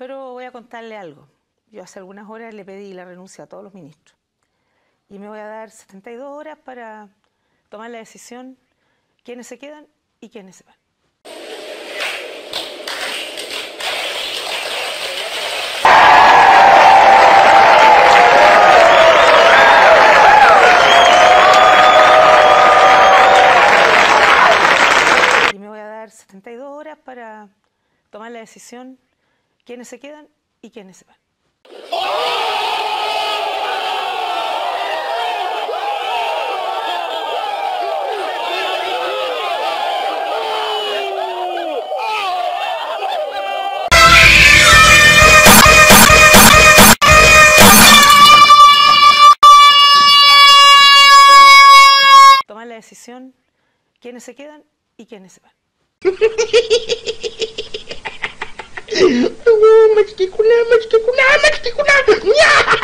Pero voy a contarle algo. Yo hace algunas horas le pedí la renuncia a todos los ministros. Y me voy a dar 72 horas para tomar la decisión quiénes se quedan y quiénes se van. Y me voy a dar 72 horas para tomar la decisión quiénes se quedan y quiénes se van. Tomar la decisión quiénes se quedan y quiénes se van. stick Make it stick with lemon, stick with lemon. Yeah.